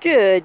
Good.